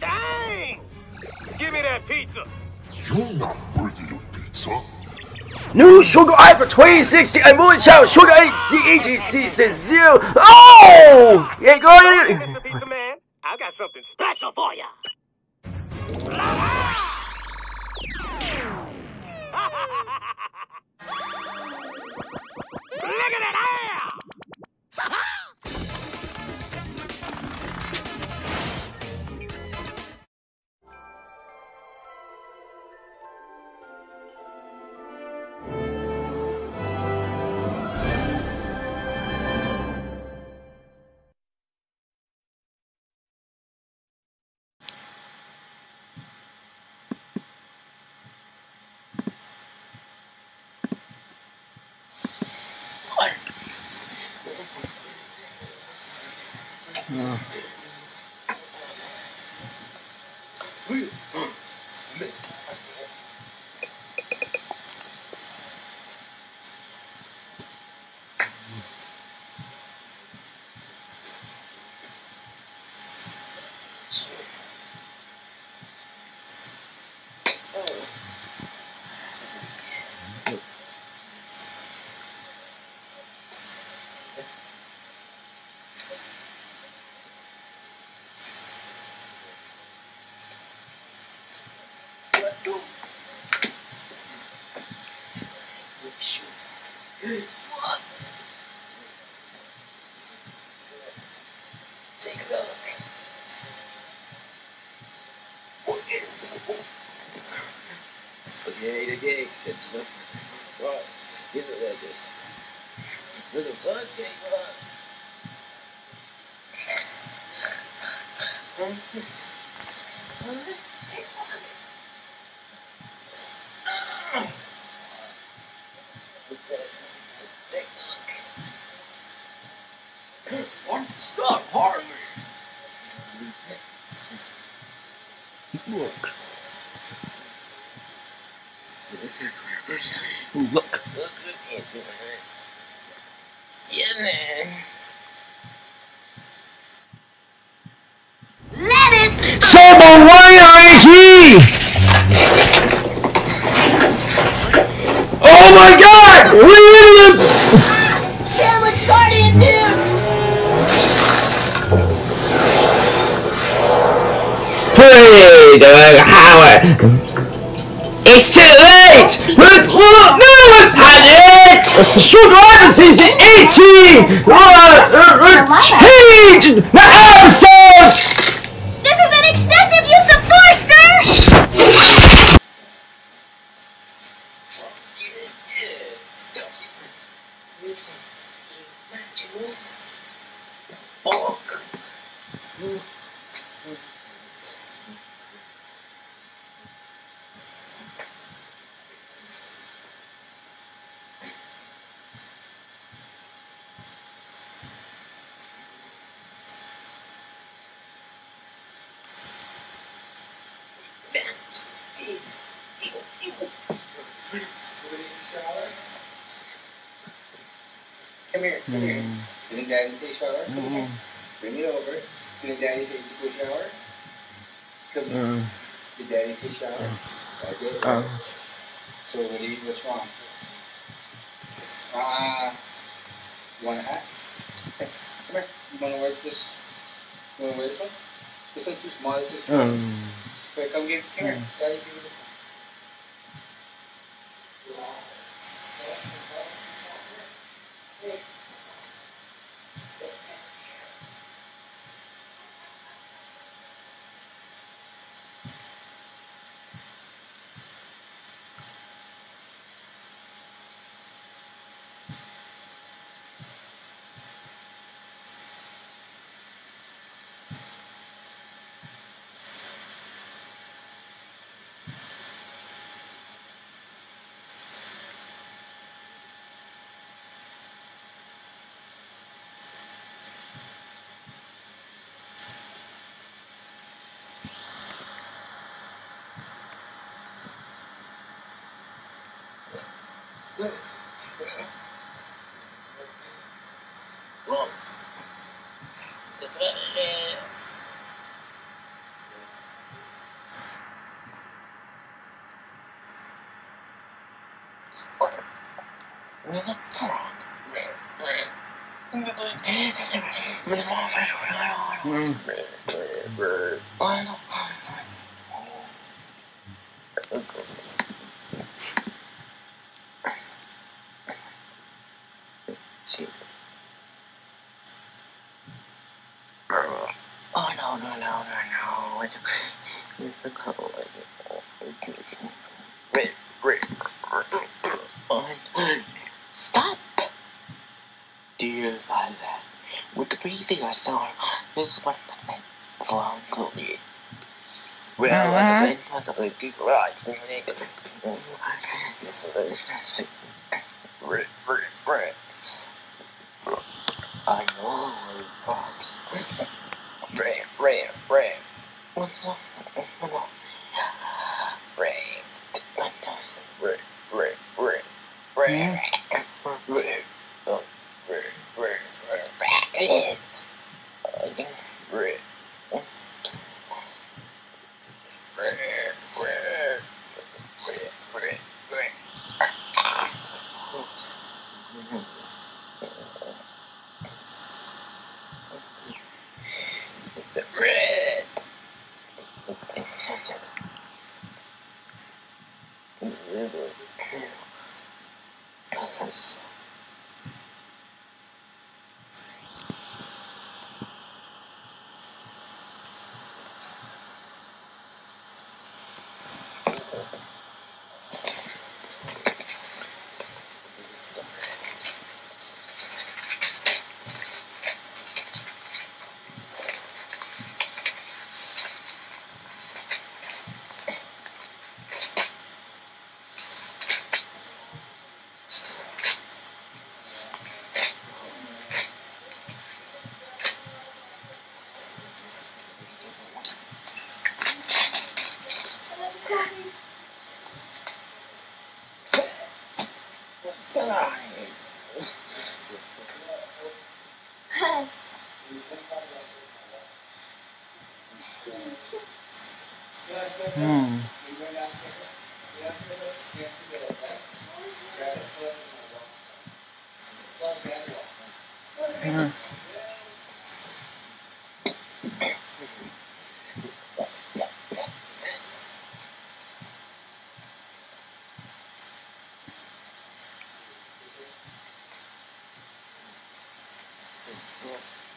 Dang! Give me that pizza. You're not worthy of pizza. New Sugar Eye for 2060 and Moon Shower Sugar 8 CEG Season 0. Oh! Yeah, go ahead. Mr. Pizza Man, I've got something special for you. Look at that Take cake. Right. Give it like this. Little son, cake, right? Look. What? Stop, Harley! Look. Pretty Howard! It's too late! Let's look! No, let's had it! Sugar Island Season 18! Uh, uh, uh, change the episode! This is an excessive use of force, sir! Fuck. Come here, come here. Didn't daddy say shower? Come here. Bring it over. Didn't daddy say go shower? Come here. Mm-hmm. Did daddy say shower? Mm-hmm. I did. Uh-huh. So what do you, what's wrong? Uh, you want a hat? Okay, come here. You want to wear this? You want to wear this one? This one's too small. This is Wait, come get, come here. Daddy, give me this Oh no no no no no! I don't- You're the color. Red, red, red. Stop! Like that? With the breathing I saw, this is what I meant from Chloe. Well, what the deep rocks and This is red, red, red. I know rocks. Red, red, red. Red. Red, red, red, red we're, we're,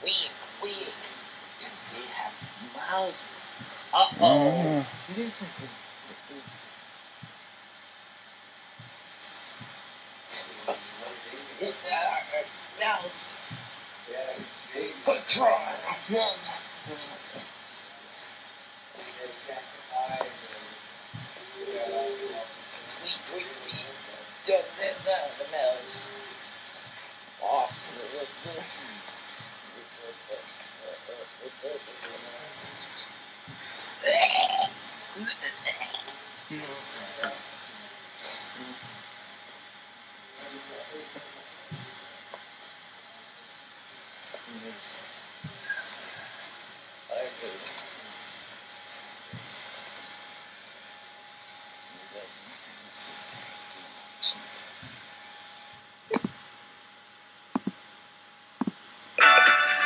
We, we, to see have mouse. Uh oh. It's our mouse. Control. Sweet, sweet, sweet. Just out the mouse. Awesome.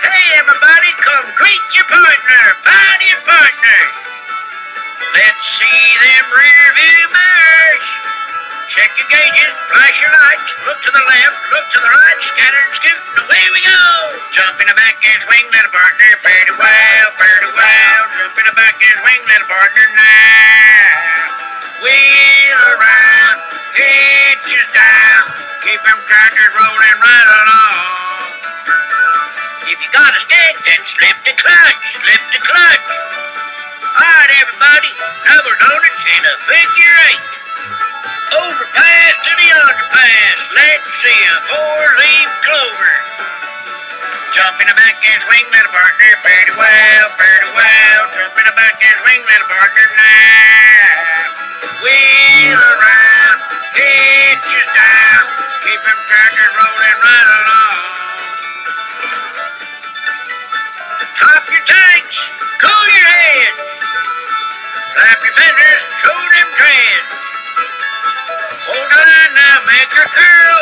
Hey everybody, come greet your partner, find your partner. Let's see them rear view mirrors. Check your gauges, flash your lights, look to the left, look to the right, scatter and scoot, and away we go. Jump in the back and swing, little partner, fare thee well, fare thee well. Jump in the back and swing, little partner, now. Wheel around, hitches down, keep them tractors rolling right along. If you got a stick, then slip the clutch, slip the clutch. Alright, everybody, double donuts in a figure eight. Overpass to the underpass, let's see a four-leaf clover. Jump in the back and swing, little partner, thee well, thee well. Jump in the back and swing, little partner, now. Wheel around, hitches down, keep them tractors rolling right along. Flap your fenders, show them tread. Hold line now, make her curl.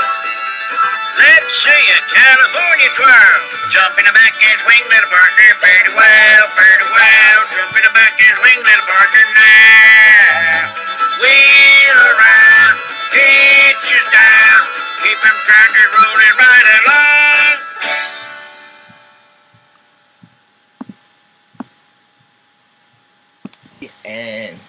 Let's see a California twirl. Jump in the back and swing, little partner. Fare thee well, fare thee well. Jump in the back and swing, little partner. Now, wheel around, hitches down. Keep them crackers rolling right along. and